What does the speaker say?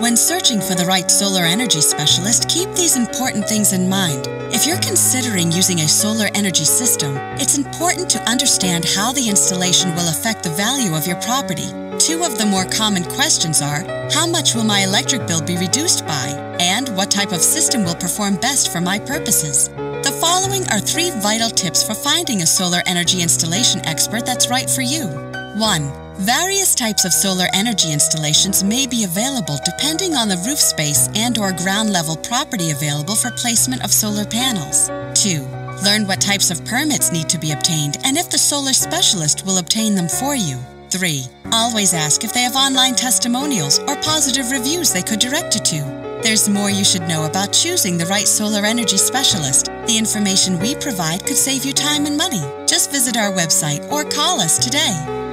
When searching for the right solar energy specialist, keep these important things in mind. If you're considering using a solar energy system, it's important to understand how the installation will affect the value of your property. Two of the more common questions are How much will my electric bill be reduced by? And what type of system will perform best for my purposes? The following are three vital tips for finding a solar energy installation expert that's right for you. 1. Various types of solar energy installations may be available depending on the roof space and or ground level property available for placement of solar panels. 2. Learn what types of permits need to be obtained and if the solar specialist will obtain them for you. 3. Always ask if they have online testimonials or positive reviews they could direct you to. There's more you should know about choosing the right solar energy specialist. The information we provide could save you time and money. Just visit our website or call us today.